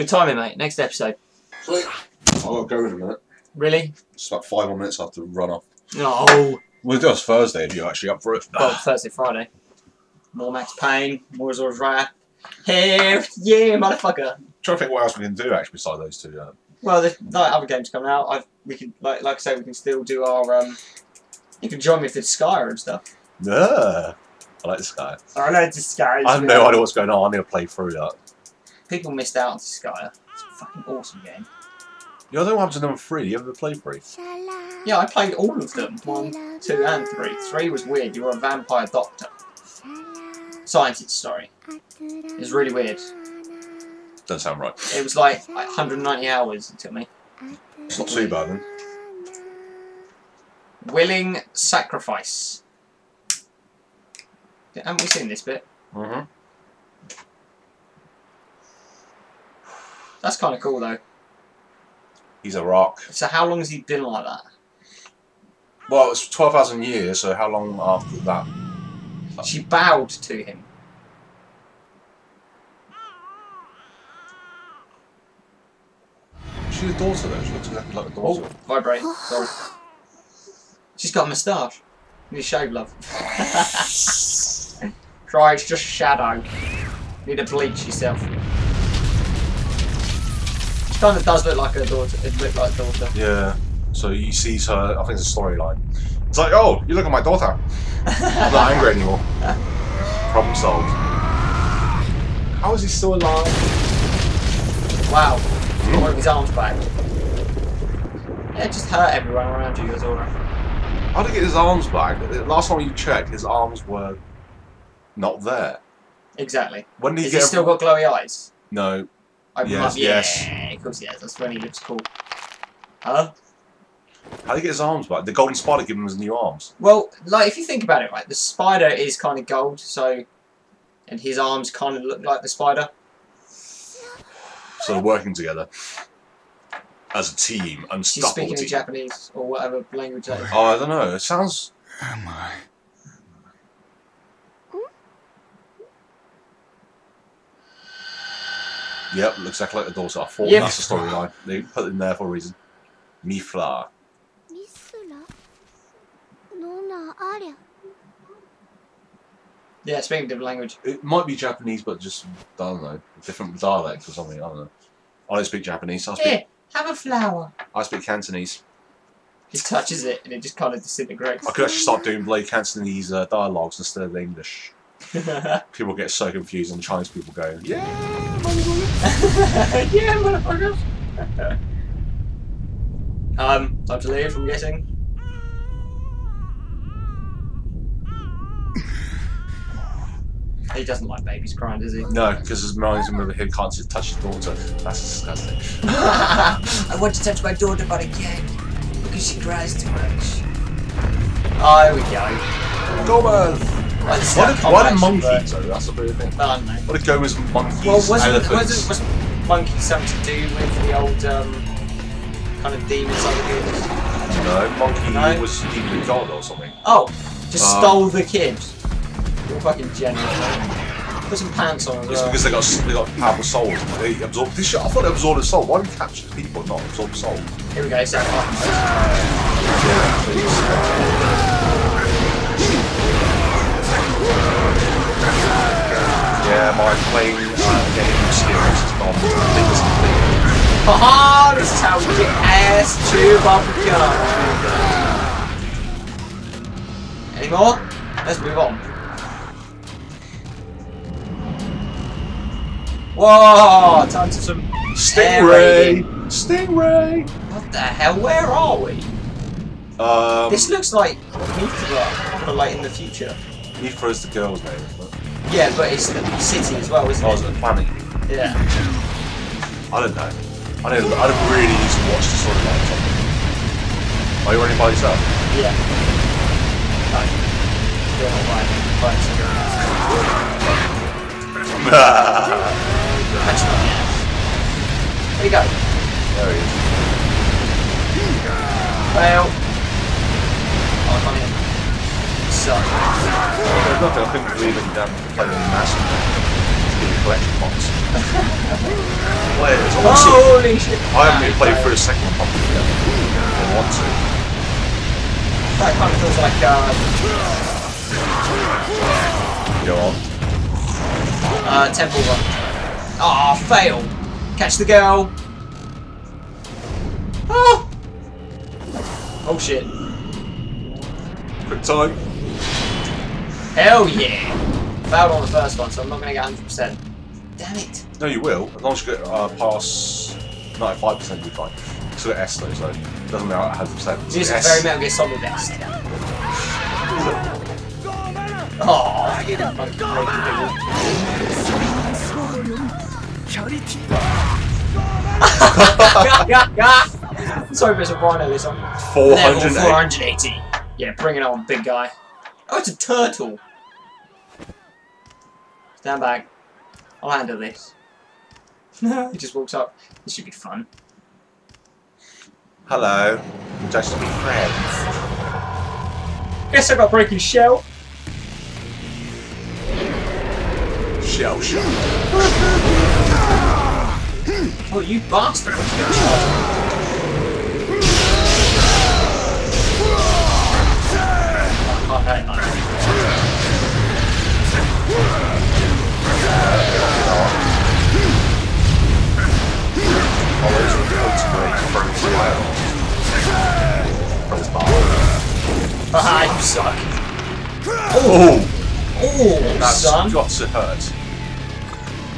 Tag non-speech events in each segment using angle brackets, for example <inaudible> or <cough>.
Good timing, mate. Next episode. Sweet. I've got to go in a minute. Really? It's about five more minutes after run off. No. We'll do us Thursday if you're actually up for it. Well, Thursday, Friday. More Max Payne, more Asura's Wrath. Here, yeah, motherfucker. trying to think what else we can do actually besides those two. Uh, Well, there's like other games coming out. I've we can like like I say we can still do our um. You can join me for Skyr and stuff. yeah. I like this guy. I know Skyr. I have no idea what's going on. I need to play through that. People missed out on Skyr. It's a fucking awesome game. Know, I don't to number three. You ever play three? Yeah, I played all of them. One, two, and three. Three was weird. You were a vampire doctor. Scientist, sorry. It was really weird. Doesn't sound right. It was like 190 hours it took me. It's not too bad then. Willing sacrifice. Haven't we seen this bit? Mm-hmm. That's kind of cool though. He's a rock. So how long has he been like that? Well, it's 12,000 years, so how long after that? She bowed to him. She's a daughter though. She looks exactly like a Oh, daughter. vibrate. <sighs> Sorry. She's got a moustache. Need a shave, love. <laughs> Try, it's just shadow. Need to bleach yourself. Kind of does look like her daughter. It look like a daughter. Yeah. So he sees her. I think it's a storyline. It's like, oh, you look at my daughter. I'm not angry anymore. <laughs> Problem solved. How is he still alive? Wow. He's got one of his arms back. Yeah, just hurt everyone around you, Asura. How did he get his arms back? Last time you checked, his arms were not there. Exactly. When did he Has get? he still got glowy eyes? No. Open Yes, up. Yeah, yes. of course he has. That's when he looks cool. Huh? How did he get his arms back? The golden spider gave him his new arms. Well, like if you think about it, right, the spider is kind of gold, so, and his arms kind of look like the spider. So working together as a team, She's unstoppable speaking in. Japanese or whatever language that is. Oh, I don't know. It sounds. Am I? Yep, looks exactly like the daughter. I thought yep. that's the storyline. They put it in there for a reason. Mifla. Yeah, speaking different language. It might be Japanese, but just, I don't know, different dialect or something, I don't know. I don't speak Japanese, I speak... Here, have a flower. I speak Cantonese. He touches it and it just kind of disintegrates. I could actually start doing Blake Cantonese uh, dialogues instead of English. <laughs> People get so confused, and Chinese people go, "Yeah, <laughs> motherfucker." yeah, motherfuckers. um, time to leave, I'm guessing. He doesn't like babies crying, does he? No, because his reminds him of him can't just touch his daughter. That's disgusting. <laughs> I want to touch my daughter, but I can't because she cries too much. Oh, there we go. Gomez. Well, What how did, what did combat monkeys? should though? That's the weird thing. work. I don't know. What did Gomez monkeys? Well, wasn't, elephants? wasn't was monkey something to do with the old um, kind of demons of the kids? No, monkey No? was a god or something. Oh, just Um, stole the kid. You're fucking generous. Man. Put some pants on It's because they got they got powerful souls. They absorb this shit. I thought they absorbed a soul. Why do you capture people, not absorb a soul? Here we go. So, oh, Yeah, Yeah, my plane uh, getting experience is. I complete. haha! This is how we get ass to bubblegum. Any more? Let's move on. Whoa! Time to some Stingray! Stingray! What the hell? Where are we? Um, This looks like but like in the future. Nifra is the girl's name, isn't? Yeah, but it's the city as well, isn't Oh, it? is it a planet? Yeah. I don't know. I don't. I don't really need to watch the storyline. or something. Are you running by yourself? Yeah. No. You're not right. Right, so you're Catch my ass. Where'd he go? there he is. Well. Oh, I can't hear So. There's nothing. I couldn't believe. You damn playing massive. in the collection box. Players, I want to see- Holy shit! I haven't even played through the second one yet. I want to. That kind of feels like uh, Go on. uh, Temple Run. Ah, fail! Catch the girl! Oh! Oh shit. Quick time. Hell yeah! Failed on the first one, so I'm not gonna get 100%. Damn it! No, you will. As long as you get uh, past 95%, you'll be fine. Still at S though, so it doesn't matter 100%. It's Music S. very Metal Gear Solid esque. Oh, <laughs> Sorry if it's a rhino this one. Level 408. 480. Yeah, bring it on, big guy. Oh, it's a turtle. Stand back. I'll handle this. <laughs> he just walks up. This should be fun. Hello. Just be friends. Guess I got breaking shell. Shell shock. Oh, you bastard! Oh, ball. Haha, you suck. Oh! Oh, That's son. got to hurt.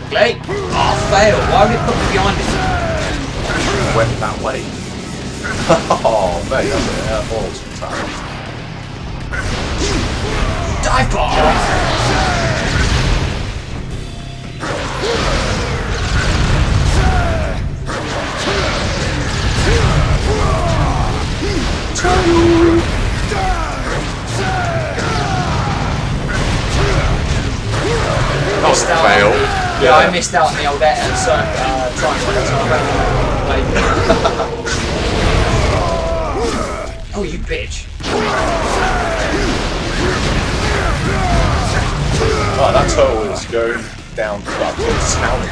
Okay. Oh, fail. Why would it put me behind it? Went that way. oh, mate. Dive bomb! That was a Missed out. fail. Yeah, I missed out on the old uh, so, uh, triangle. So I went, oh, you bitch. Oh, that turtle is going down big town.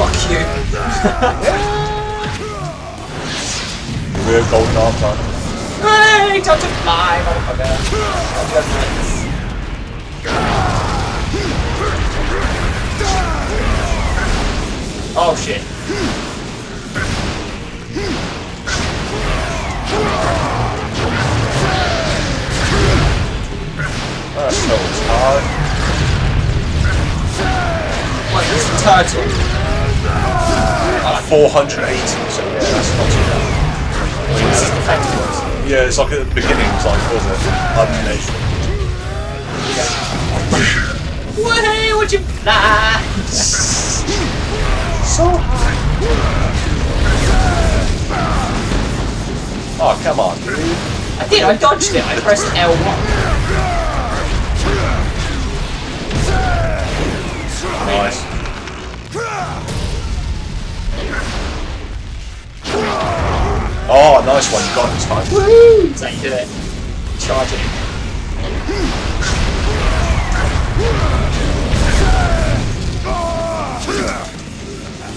Fuck you. <laughs> Weird golden arm time. Hey, time to fly, motherfucker. Oh shit. 480, so yeah, that's not too bad. I. Yeah, it's like at the beginning, like, was it? Yeah. You... Nah! so high. Oh, come on. I did, I dodged it, I pressed L1. Nice. Oh, nice one. You got it this time. Woo! So you did it. Charge it.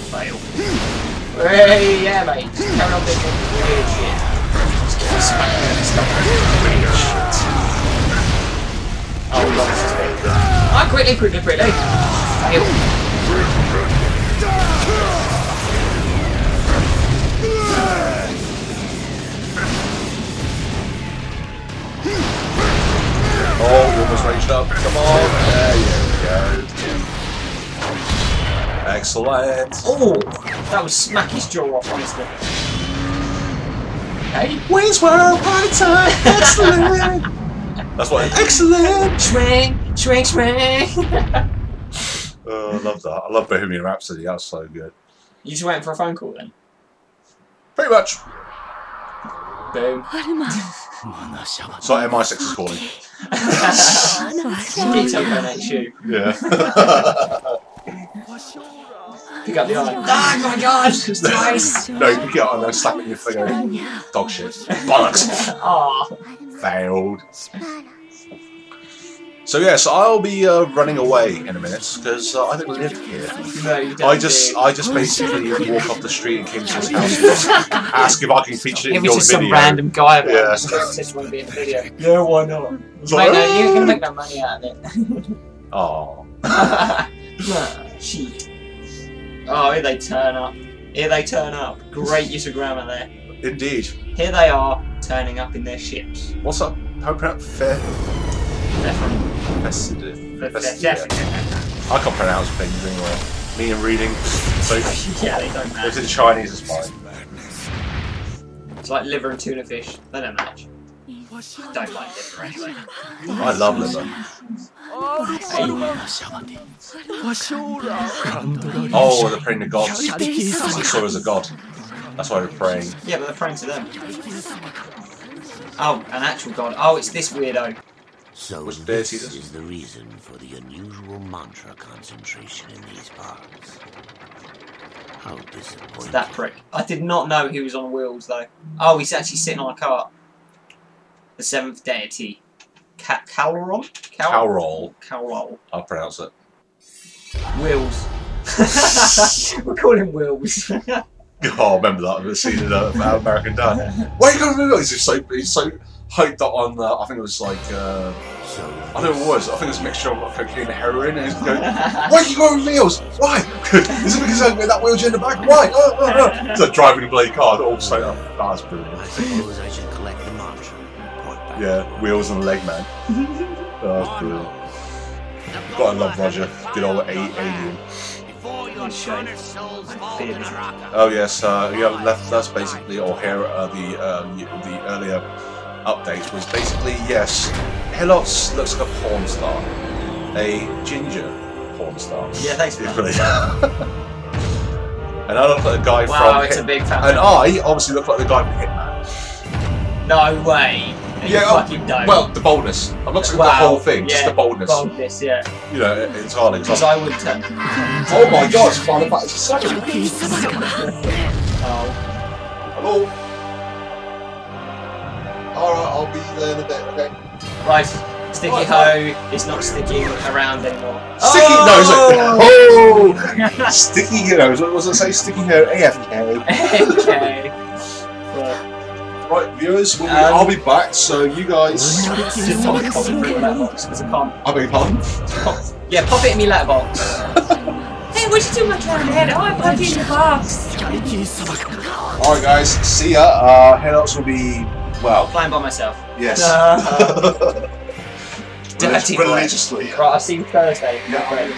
Fail. Hey, yeah, mate. Just carry on doing weird shit. Just keep smacking and stuff. Weird shit. Oh, God, this is big. Ah, quickly, quickly, quickly. Fail. ranged up. Come on. There you go. Excellent. Oh, that was smack his jaw off, honestly. Hey? Where's World Party Time? Excellent. <laughs> That's what. Excellent. Swing, swing, swing. <laughs> oh, I love that. I love Bohemian Rhapsody. That's so good. You just waiting for a phone call then? Pretty much. Boom. What <laughs> so MI6 is calling. Keep taking that shoe. Yeah. Pick up the eye. Oh my god, it's twice. no, you pick it up and then slap it in your finger. Dog shit. Bollocks. Aw. Failed. So yes, I'll be uh, running away in a minute because uh, I don't live here. No, I just. I just basically walk off the street and came to his house, ask if I can feature it in your video. some random guy. Yeah. This won't be in video. Yeah, why not? Wait, like, no, you can make that money out of it. <laughs> Oh. <laughs> oh, here they turn up. Here they turn up. Great use of grammar there. Indeed. Here they are, turning up in their ships. What's up? Hope up fair. They're from Festive. the Festive. yeah. I can't pronounce things anyway. Me and reading. So <laughs> yeah, they don't if match. it's Chinese, it's fine. It's like liver and tuna fish. They don't match. I Don't like liver anyway. I love liver. Oh, they're praying to gods. They saw as a god. That's why they're praying. Yeah, but they're praying to them. Oh, an actual god. Oh, it's this weirdo. So Was this Bertie is the reason for the unusual mantra concentration in these parts. How disappointing. That prick. I did not know he was on wheels though. Oh, he's actually sitting on a cart. The seventh deity. Ca- Calron? Cal- Cowroll. Calrol. I'll pronounce it. Wheels. <laughs> We'll call him Wheels. <laughs> Oh, remember that the scene in uh, About American Dad. Why are you going to He's just so he's so hyped up on. Uh, I think it was like uh, I don't know what it was. I think it was a mixture of cocaine and heroin. And he's going, <laughs> "Why are you going with meals? Why? <laughs> Is it because I got that wheelchair in the back? Why? Oh, oh, oh. So driving a blade car all straight up. That's brilliant. I suppose I should collect the mantra and report back. Yeah, wheels and leg man. Oh, that's brilliant. Gotta love Roger. Good old a- alien. Before your Shame. souls fall to the rock. Oh yes, uh, yeah. Left. That's basically, or here uh, the um, the earlier update was basically yes. Helotz looks like a porn star, a ginger porn star. Yeah, thanks for that. Equally. and I look like the guy Wow, from. it's a big fan. and I obviously look like the guy from Hitman. No way. You Yeah, oh, fucking don't. Well, the boldness. I'm not saying the whole thing, just the boldness. boldness, yeah. You know, entirely. 'cause Because I'm- I would turn. Oh my god, it's Final Fantasy VII. Oh. Hello. Alright, I'll be there in a bit, okay? Right, Sticky Right, Ho is not sticking around anymore. Sticky Oh! no, it's like, oh, <laughs> sticky heroes. What was it say? Sticky hero AFK. okay. Well, Right, viewers, we'll be, Um, I'll be back. So you guys, <laughs> just pop it through the letterbox because I can't. I beg your pardon. Yeah, pop it in me letterbox. <laughs> Hey, what you doing, my clown head? Oh, I put you in the box. All right, guys, see ya. Uh, headouts will be well, Playing by myself. yes, Uh, <laughs> Dirty boy. religiously. Right, I'll see you Thursday. Yeah. Great.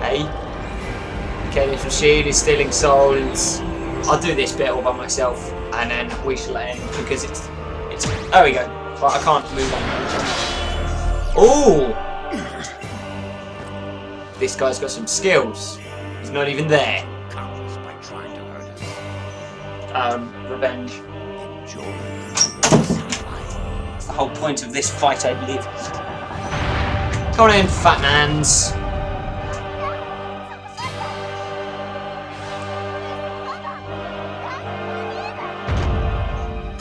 Hey. Okay, this machine is stealing souls. I'll do this bit all by myself, and then we shall end because it's it's. There we go. Right, I can't move on. Ooh. This guy's got some skills. He's not even there. Countless by trying to hurt us. Um, revenge. Enjoy. That's the whole point of this fight, I believe. Come on in, fat mans.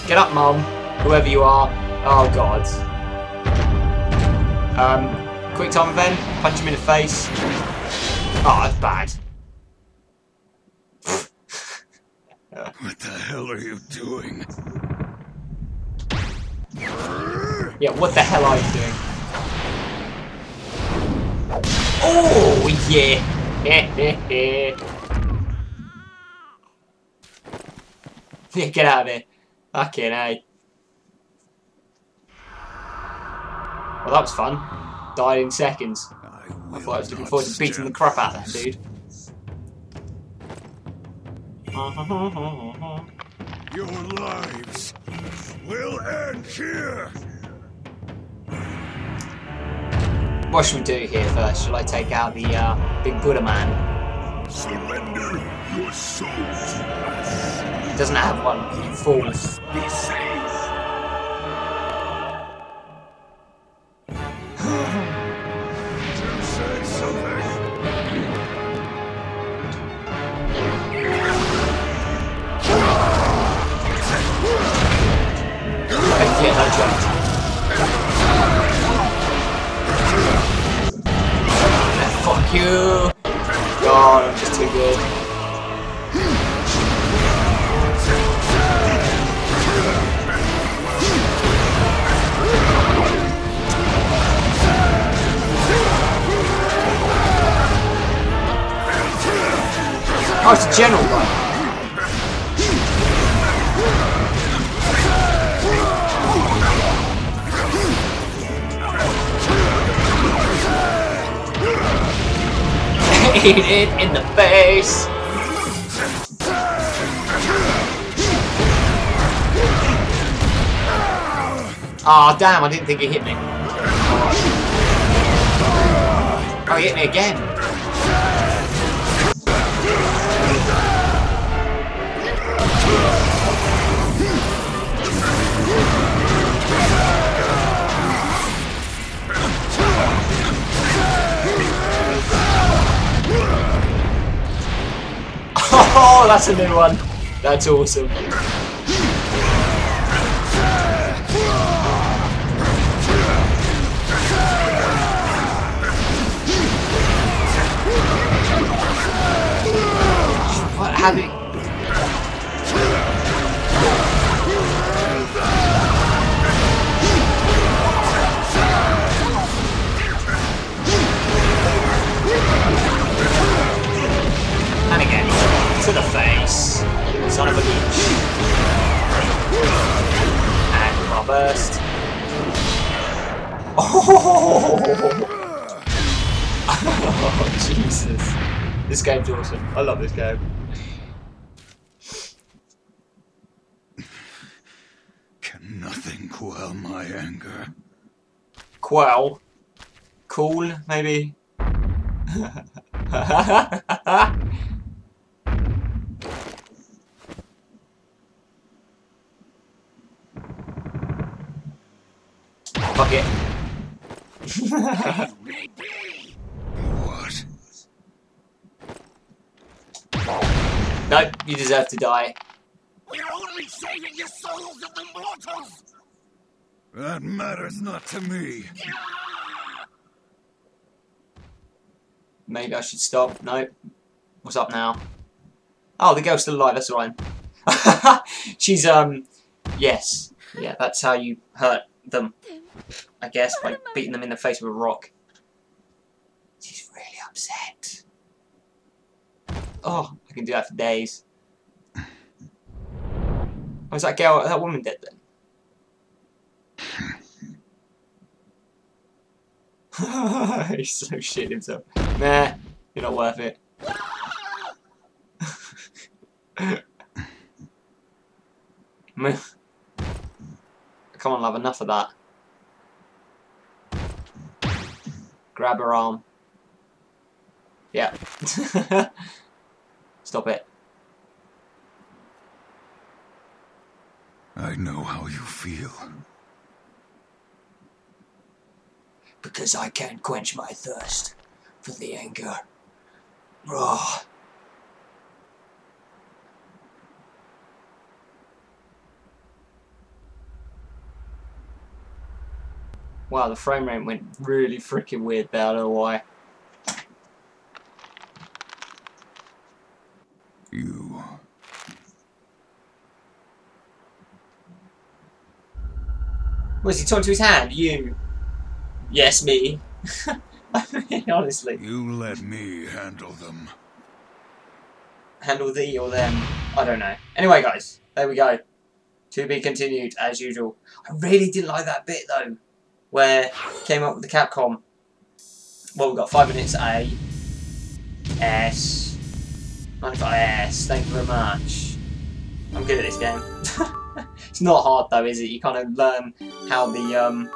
Get up, mum. Whoever you are. Oh, God. Um, quick time event. Punch him in the face. Oh, that's bad. What the hell are you doing? Yeah, what the hell are you doing? Oh, yeah. <laughs> yeah, get out of here. Fucking A. Well, that was fun. Died in seconds. I, I thought I was looking forward to beating the crap out of that dude. <laughs> Your lives will end here. What should we do here first? Shall I take out the uh, big Buddha man? Surrender your souls. He doesn't have one, you fools. Oh, it's a general <laughs> one. Eat it in the face. Oh damn! I didn't think he hit me. Oh, he hit me again. That's a new one. That's awesome. What I love this game. Can nothing quell my anger? Quell. Cool, maybe? <laughs> Fuck it. <laughs> What? no, you deserve to die. We're only saving the souls of the mortals! That matters not to me. Maybe I should stop. No. What's up now? Oh, the girl's still alive. That's right. <laughs> She's um, yes, yeah. That's how you hurt them, I guess, by beating them in the face with a rock. She's really upset. Oh, I can do that for days. Oh, is that girl, that woman dead then? <laughs> He's so shit himself. Nah, you're not worth it. <laughs> Come on, love, enough of that. Grab her arm. Yeah. <laughs> Stop it. I know how you feel. Because I can't quench my thirst for the anger. Raw. Wow, the frame rate went really freaking weird there, I don't know why. You. Was he talking to his hand? You. Yes, me. <laughs> I mean, honestly. You let me handle them. handle thee or them. I don't know. Anyway, guys, there we go. To be continued as usual. I really didn't like that bit though, where came up with the Capcom. Well, we've got five minutes A, S, 95 S. Thank you very much. I'm good at this game. <laughs> it's not hard though, is it? You kind of learn how the um,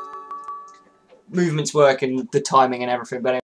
movements work and the timing and everything. But